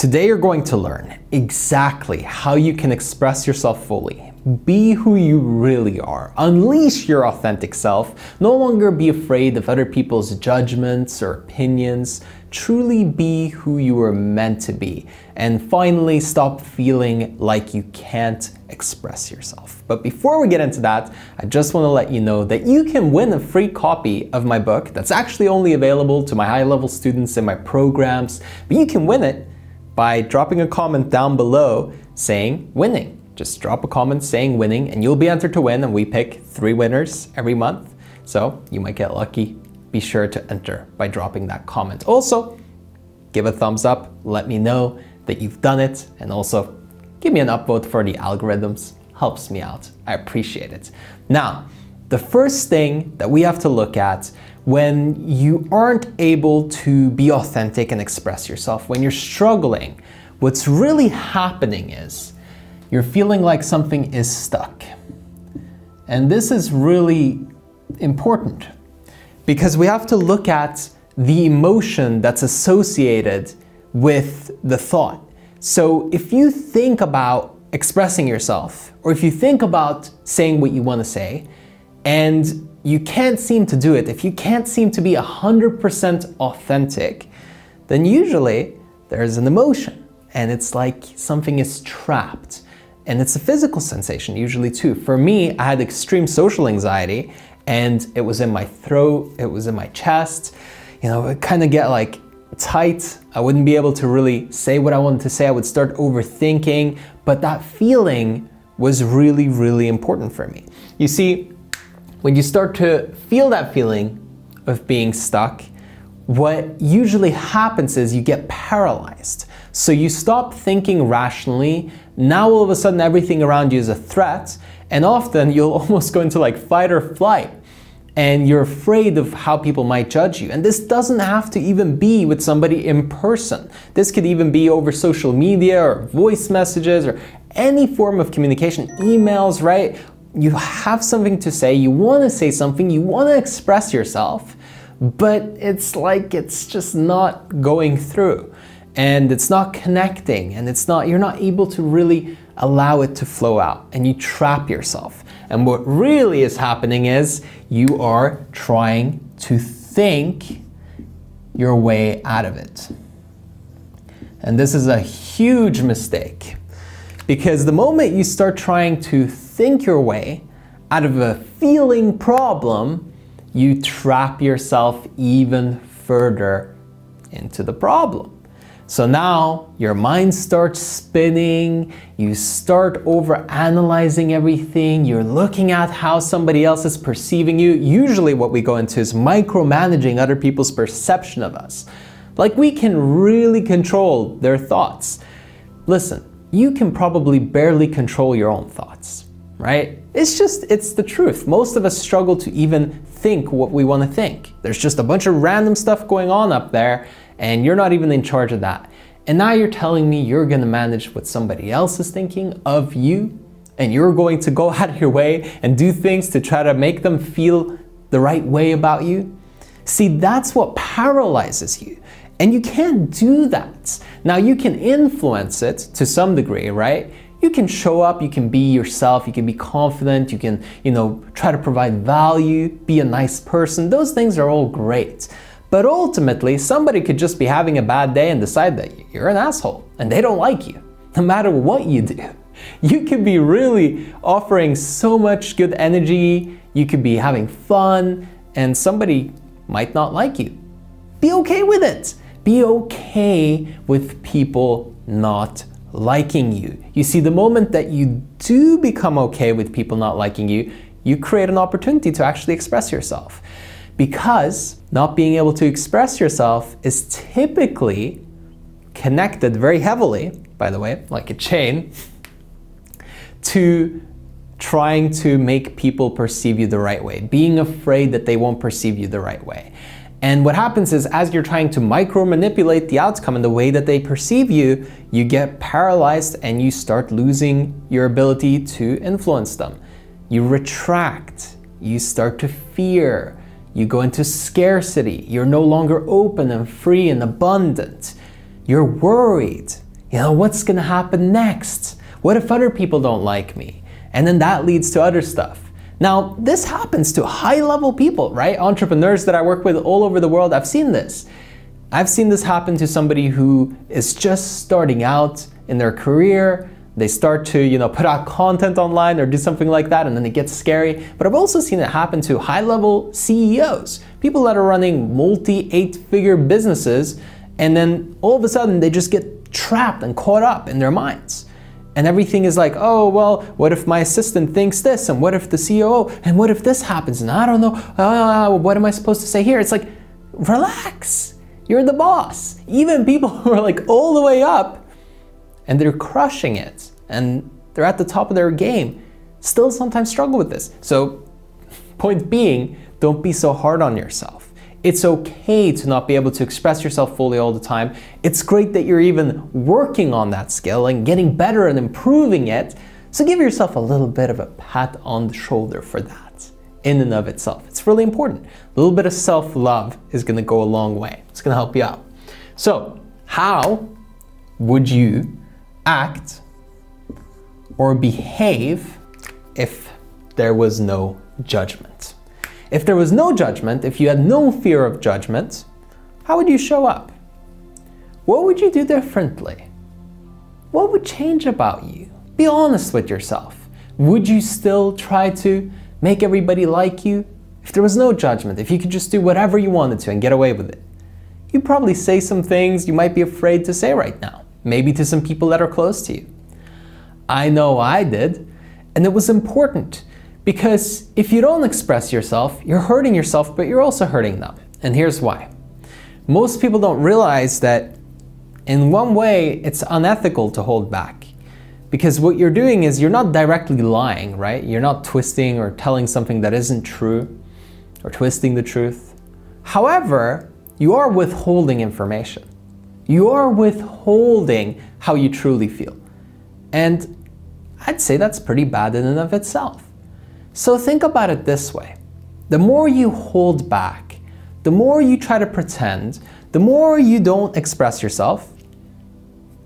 Today you're going to learn exactly how you can express yourself fully. Be who you really are. Unleash your authentic self. No longer be afraid of other people's judgments or opinions. Truly be who you were meant to be. And finally, stop feeling like you can't express yourself. But before we get into that, I just want to let you know that you can win a free copy of my book that's actually only available to my high level students in my programs. But you can win it by dropping a comment down below saying winning. Just drop a comment saying winning and you'll be entered to win and we pick three winners every month. So you might get lucky. Be sure to enter by dropping that comment. Also, give a thumbs up, let me know that you've done it, and also give me an upvote for the algorithms. Helps me out. I appreciate it. Now, the first thing that we have to look at when you aren't able to be authentic and express yourself, when you're struggling, what's really happening is you're feeling like something is stuck. And this is really important because we have to look at the emotion that's associated with the thought. So if you think about expressing yourself, or if you think about saying what you want to say, and you can't seem to do it, if you can't seem to be 100% authentic, then usually there's an emotion and it's like something is trapped. And it's a physical sensation usually too. For me, I had extreme social anxiety and it was in my throat, it was in my chest. You know, it kind of get like tight. I wouldn't be able to really say what I wanted to say. I would start overthinking, but that feeling was really, really important for me. You see, when you start to feel that feeling of being stuck, what usually happens is you get paralyzed. So you stop thinking rationally. Now all of a sudden everything around you is a threat, and often you'll almost go into like fight or flight. And you're afraid of how people might judge you. And this doesn't have to even be with somebody in person. This could even be over social media or voice messages or any form of communication, emails, right? You have something to say, you want to say something, you want to express yourself, but it's like it's just not going through and it's not connecting and it's not you're not able to really allow it to flow out and you trap yourself. And what really is happening is you are trying to think your way out of it. And this is a huge mistake because the moment you start trying to think your way out of a feeling problem, you trap yourself even further into the problem. So now your mind starts spinning, you start over analyzing everything, you're looking at how somebody else is perceiving you. Usually, what we go into is micromanaging other people's perception of us. Like we can really control their thoughts. Listen, you can probably barely control your own thoughts, right? It's just, it's the truth. Most of us struggle to even think what we want to think. There's just a bunch of random stuff going on up there, and you're not even in charge of that. And now you're telling me you're going to manage what somebody else is thinking of you, and you're going to go out of your way and do things to try to make them feel the right way about you? See, that's what paralyzes you. And you can't do that. Now, you can influence it to some degree, right? You can show up, you can be yourself, you can be confident, you can, you know, try to provide value, be a nice person. Those things are all great. But ultimately, somebody could just be having a bad day and decide that you're an asshole and they don't like you, no matter what you do. You could be really offering so much good energy, you could be having fun, and somebody might not like you. Be okay with it. Be okay with people not liking you. You see, the moment that you do become okay with people not liking you, you create an opportunity to actually express yourself. Because not being able to express yourself is typically connected very heavily, by the way, like a chain, to trying to make people perceive you the right way, being afraid that they won't perceive you the right way. And what happens is, as you're trying to micro manipulate the outcome and the way that they perceive you, you get paralyzed and you start losing your ability to influence them. You retract, you start to fear, you go into scarcity, you're no longer open and free and abundant, you're worried, You know, what's gonna happen next? What if other people don't like me? And then that leads to other stuff. Now, this happens to high level people, right? Entrepreneurs that I work with all over the world, I've seen this. I've seen this happen to somebody who is just starting out in their career. They start to, you know, put out content online or do something like that and then it gets scary. But I've also seen it happen to high-level CEOs, people that are running multi-eight-figure businesses and then all of a sudden they just get trapped and caught up in their minds. And everything is like, oh, well, what if my assistant thinks this? And what if the COO? And what if this happens? And I don't know. Uh, what am I supposed to say here? It's like, relax. You're the boss. Even people who are like all the way up and they're crushing it and they're at the top of their game still sometimes struggle with this. So, point being, don't be so hard on yourself. It's okay to not be able to express yourself fully all the time. It's great that you're even working on that skill and getting better and improving it. So give yourself a little bit of a pat on the shoulder for that in and of itself. It's really important. A little bit of self love is going to go a long way, it's going to help you out. So, how would you act or behave if there was no judgment? If there was no judgment, if you had no fear of judgment, how would you show up? What would you do differently? What would change about you? Be honest with yourself. Would you still try to make everybody like you, if there was no judgment, if you could just do whatever you wanted to and get away with it, you'd probably say some things you might be afraid to say right now, maybe to some people that are close to you. I know I did, and it was important because if you don't express yourself, you're hurting yourself, but you're also hurting them. And here's why. Most people don't realize that in one way, it's unethical to hold back. Because what you're doing is you're not directly lying, right? You're not twisting or telling something that isn't true or twisting the truth. However, you are withholding information. You are withholding how you truly feel. And I'd say that's pretty bad in and of itself. So think about it this way the more you hold back, the more you try to pretend, the more you don't express yourself,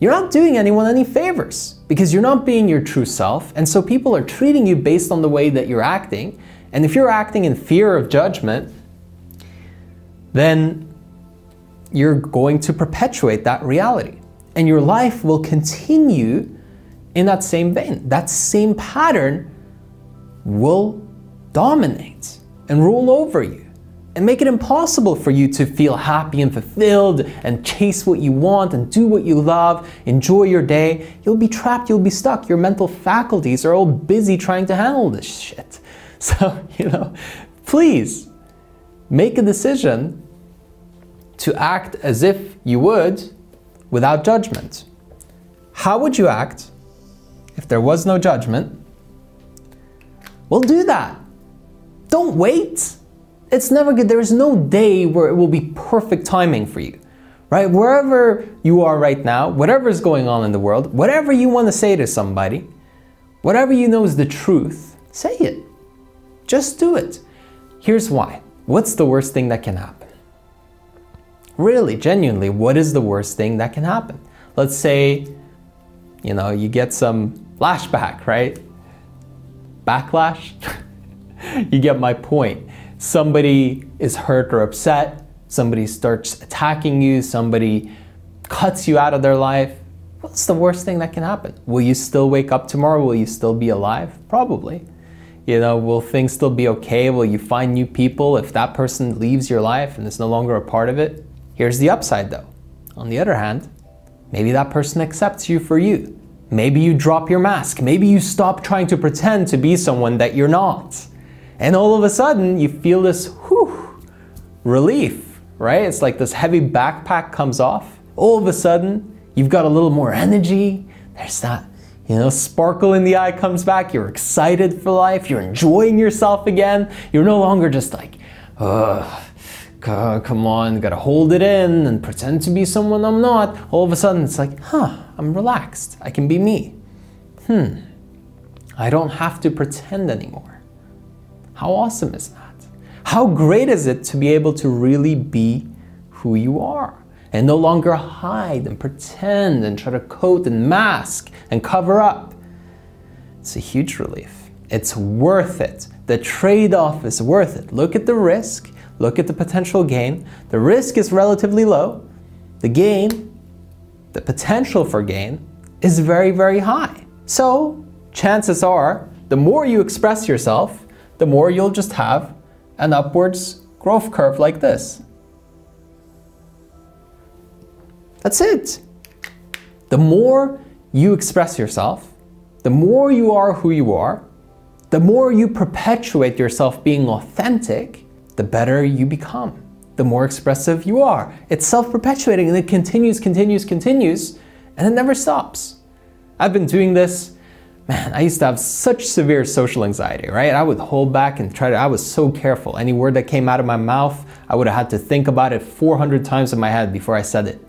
you're not doing anyone any favors because you're not being your true self. And so people are treating you based on the way that you're acting. And if you're acting in fear of judgment, then you're going to perpetuate that reality. And your life will continue in that same vein. That same pattern will dominate and rule over you and make it impossible for you to feel happy and fulfilled and chase what you want and do what you love, enjoy your day. You'll be trapped, you'll be stuck. Your mental faculties are all busy trying to handle this shit. So, you know, please make a decision to act as if you would without judgment. How would you act if there was no judgment? Well, do that. Don't wait it's never good. There is no day where it will be perfect timing for you, right? Wherever you are right now, whatever is going on in the world, whatever you want to say to somebody, whatever you know is the truth, say it. Just do it. Here's why. What's the worst thing that can happen? Really, genuinely, what is the worst thing that can happen? Let's say, you know, you get some flashback, right? Backlash? you get my point somebody is hurt or upset, somebody starts attacking you, somebody cuts you out of their life, what's the worst thing that can happen? Will you still wake up tomorrow? Will you still be alive? Probably. You know, will things still be okay? Will you find new people if that person leaves your life and is no longer a part of it? Here's the upside though. On the other hand, maybe that person accepts you for you. Maybe you drop your mask. Maybe you stop trying to pretend to be someone that you're not. And all of a sudden, you feel this whew, relief, right? It's like this heavy backpack comes off. All of a sudden, you've got a little more energy. There's that, you know, sparkle in the eye comes back. You're excited for life. You're enjoying yourself again. You're no longer just like, ugh. come on, gotta hold it in and pretend to be someone I'm not. All of a sudden, it's like, huh, I'm relaxed. I can be me. Hmm, I don't have to pretend anymore. How awesome is that? How great is it to be able to really be who you are? and no longer hide and pretend and try to coat and mask and cover up. It's a huge relief. It's worth it. The trade off is worth it. Look at the risk, look at the potential gain. The risk is relatively low, the gain, the potential for gain, is very, very high. So, chances are, the more you express yourself, the more you'll just have an upwards growth curve like this. That's it. The more you express yourself, the more you are who you are, the more you perpetuate yourself being authentic, the better you become, the more expressive you are. It's self perpetuating and it continues, continues, continues, and it never stops. I've been doing this. Man, I used to have such severe social anxiety, right? I would hold back and try to, I was so careful. Any word that came out of my mouth, I would have had to think about it 400 times in my head before I said it.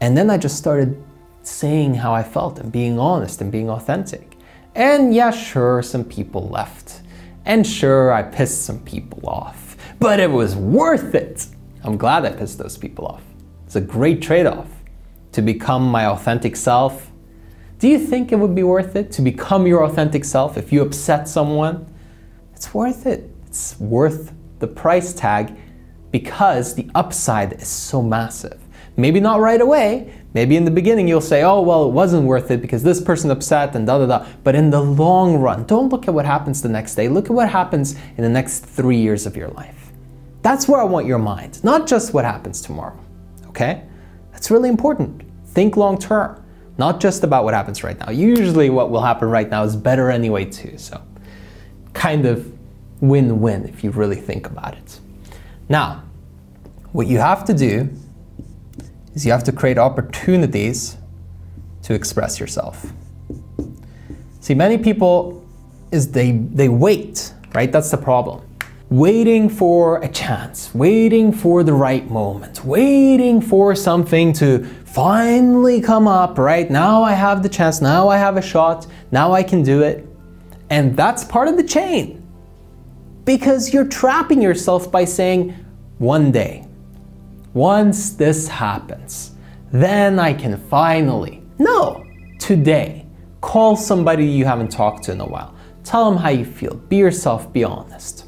And then I just started saying how I felt and being honest and being authentic. And yeah, sure, some people left. And sure, I pissed some people off. But it was worth it. I'm glad I pissed those people off. It's a great trade off to become my authentic self. Do you think it would be worth it to become your authentic self if you upset someone? It's worth it. It's worth the price tag because the upside is so massive. Maybe not right away. Maybe in the beginning you'll say, oh, well, it wasn't worth it because this person upset and da da da. But in the long run, don't look at what happens the next day. Look at what happens in the next three years of your life. That's where I want your mind, not just what happens tomorrow. Okay? That's really important. Think long term, not just about what happens right now. Usually, what will happen right now is better anyway, too. So, kind of win win if you really think about it. Now, what you have to do is you have to create opportunities to express yourself. See, many people is they they wait, right? That's the problem. Waiting for a chance, waiting for the right moment, waiting for something to finally come up, right? Now I have the chance, now I have a shot, now I can do it. And that's part of the chain. Because you're trapping yourself by saying, one day, once this happens, then I can finally, no, today, call somebody you haven't talked to in a while. Tell them how you feel. Be yourself, be honest.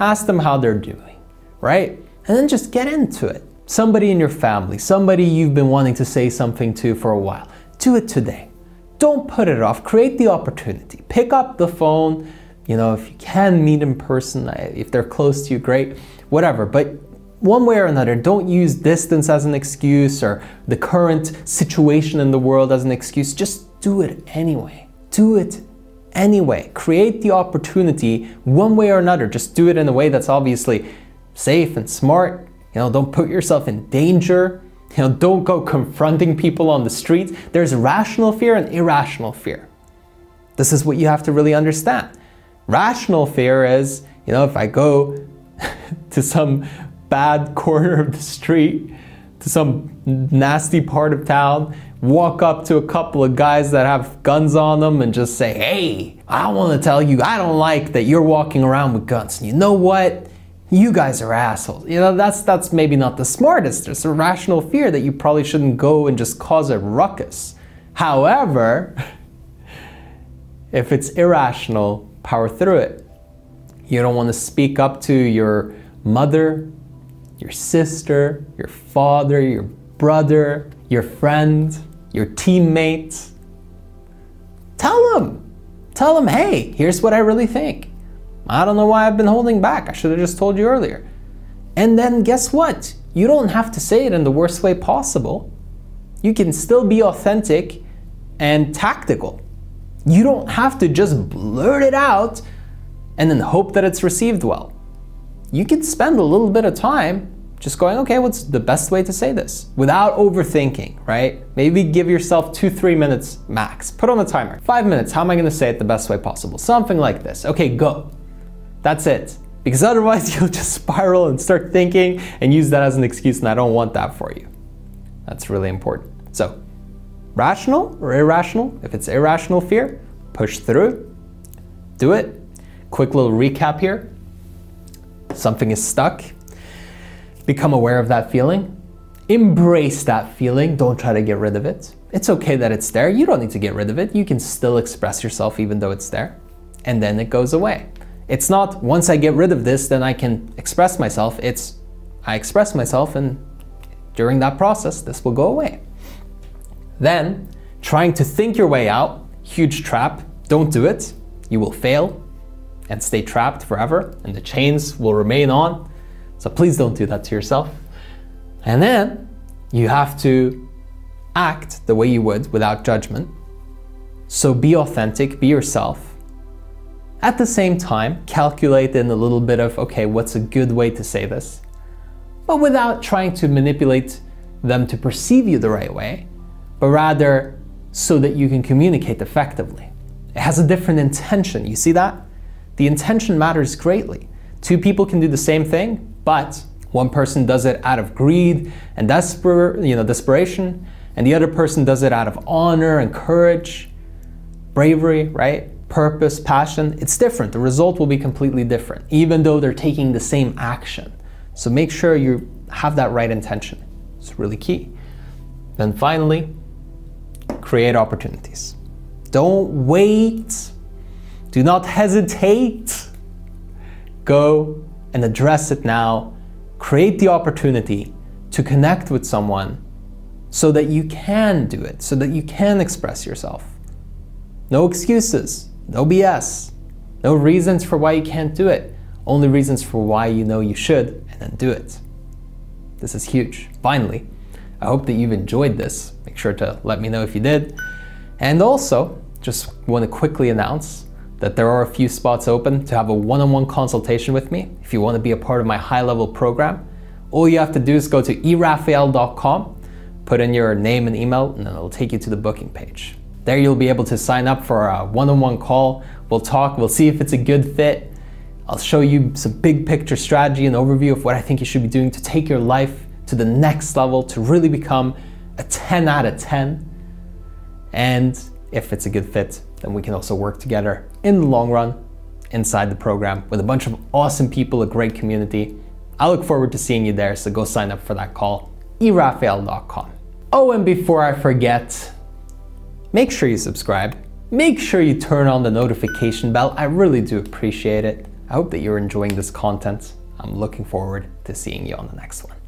Ask them how they're doing, right? And then just get into it. Somebody in your family, somebody you've been wanting to say something to for a while. Do it today. Don't put it off. Create the opportunity. Pick up the phone. You know, if you can meet in person, if they're close to you, great, whatever. But one way or another, don't use distance as an excuse or the current situation in the world as an excuse. Just do it anyway. Do it anyway. Create the opportunity one way or another. Just do it in a way that's obviously safe and smart. You know, don't put yourself in danger. You know, don't go confronting people on the street. There's rational fear and irrational fear. This is what you have to really understand. Rational fear is, you know, if I go to some bad corner of the street to some nasty part of town, walk up to a couple of guys that have guns on them and just say, hey, I want to tell you, I don't like that you're walking around with guns. And you know what? You guys are assholes. You know, that's that's maybe not the smartest. There's a rational fear that you probably shouldn't go and just cause a ruckus. However, if it's irrational, power through it. You don't want to speak up to your mother, your sister, your father, your brother, your friend, your teammates. Tell them. Tell them, hey, here's what I really think. I don't know why I've been holding back. I should have just told you earlier. And then guess what? You don't have to say it in the worst way possible. You can still be authentic and tactical. You don't have to just blurt it out and then hope that it's received well you can spend a little bit of time just going, okay, what's the best way to say this without overthinking, right? Maybe give yourself two, three minutes max. Put on a timer. Five minutes. How am I going to say it the best way possible? Something like this. Okay, go. That's it. Because otherwise, you'll just spiral and start thinking and use that as an excuse, and I don't want that for you. That's really important. So, rational or irrational? If it's irrational fear, push through, do it. Quick little recap here something is stuck, become aware of that feeling Embrace that feeling. Don't try to get rid of it. It's okay that it's there. You don't need to get rid of it. You can still express yourself even though it's there. And then it goes away. It's not once I get rid of this, then I can express myself. It's I express myself, and during that process, this will go away. Then, trying to think your way out, huge trap. Don't do it. You will fail and stay trapped forever, and the chains will remain on. So please don't do that to yourself. And then you have to act the way you would without judgment. So be authentic, be yourself. At the same time, calculate in a little bit of, okay, what's a good way to say this? But without trying to manipulate them to perceive you the right way, but rather so that you can communicate effectively. It has a different intention, you see that? The intention matters greatly. Two people can do the same thing, but one person does it out of greed and desper- you know, desperation, and the other person does it out of honor and courage, bravery, right? Purpose, passion. It's different. The result will be completely different, even though they're taking the same action. So make sure you have that right intention. It's really key. Then finally, create opportunities. Don't wait. Do not hesitate. Go and address it now. Create the opportunity to connect with someone so that you can do it, so that you can express yourself. No excuses, no BS, no reasons for why you can't do it, only reasons for why you know you should, and then do it. This is huge. Finally, I hope that you've enjoyed this. Make sure to let me know if you did. And also, just want to quickly announce that there are a few spots open to have a one-on-one consultation with me if you want to be a part of my high-level program. All you have to do is go to erafael.com, put in your name and email, and then it'll take you to the booking page. There you'll be able to sign up for a one-on-one call. We'll talk, we'll see if it's a good fit. I'll show you some big picture strategy and overview of what I think you should be doing to take your life to the next level, to really become a 10 out of 10. And if it's a good fit, then we can also work together in the long run inside the program with a bunch of awesome people, a great community. I look forward to seeing you there, so go sign up for that call, erafael.com. Oh, and before I forget, make sure you subscribe. Make sure you turn on the notification bell. I really do appreciate it. I hope that you're enjoying this content. I'm looking forward to seeing you on the next one.